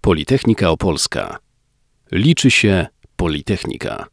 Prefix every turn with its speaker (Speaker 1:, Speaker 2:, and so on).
Speaker 1: Politechnika Opolska. Liczy się Politechnika.